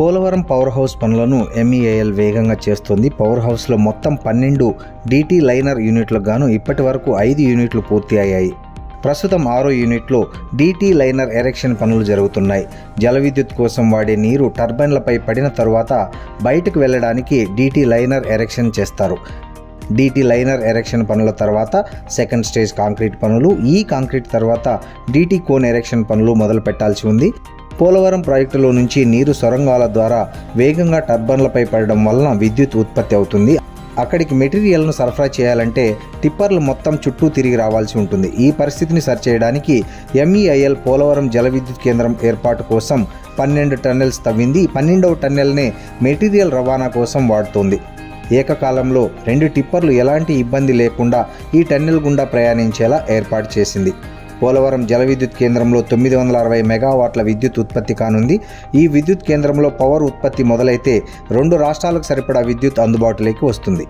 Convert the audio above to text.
Polavaram power house పనులను MEIL వేగంగా చేస్తోంది. పవర్ హౌస్లో మొత్తం పన్నెండు డీటీ లైనర్ యూనిట్లకు గాను ఇప్పటి వరకు ఐదు యూనిట్లు పూర్తి అయ్యాయి. ప్రస్తుతం ఆరో యూనిట్లో డీటీ లైనర్ ఎరెక్షన్ పనులు జరుగుతున్నాయి. జల విద్యుత్ కోసం వాడే నీరు టర్బైన్లపై పడిన తరువాత బయటకు వెళ్ళడానికి డీటీ లైనర్ ఎరెక్షన్ చేస్తారు. డీటీ లైనర్ ఎరెక్షన్ పనుల తర్వాత సెకండ్ స్టేజ్ కాంక్రీట్ పనులు ఈ కాంక్రీట్ తర్వాత డీటీ కోన్ ఎరెక్షన్ పనులు మొదలు పెట్టాల్సి ఉంది. పోలవరం ప్రాజెక్టులో నుంచి నీరు సొరంగాల ద్వారా వేగంగా టర్బన్లపై పడడం వలన విద్యుత్ ఉత్పత్తి అవుతుంది. అక్కడికి మెటీరియల్ను సరఫరా చేయాలంటే టిప్పర్లు మొత్తం చుట్టూ తిరిగి రావాల్సి ఉంటుంది. ఈ పరిస్థితిని సరిచేయడానికి ఎంఈఐఎల్ పోలవరం జల విద్యుత్ కేంద్రం ఏర్పాటు కోసం పన్నెండు టన్నెల్స్ తవ్వింది. పన్నెండవ టన్నెల్నే మెటీరియల్ రవాణా కోసం వాడుతోంది. ఏకకాలంలో రెండు టిప్పర్లు ఎలాంటి ఇబ్బంది లేకుండా ఈ టన్నెల్ గుండా ప్రయాణించేలా ఏర్పాటు చేసింది. పోలవరం జల విద్యుత్ కేంద్రంలో తొమ్మిది వందల అరవై మెగావాట్ల విద్యుత్ ఉత్పత్తి కానుంది. ఈ విద్యుత్ కేంద్రంలో పవర్ ఉత్పత్తి మొదలైతే రెండు రాష్ట్రాలకు సరిపడా విద్యుత్ అందుబాటులోకి వస్తుంది.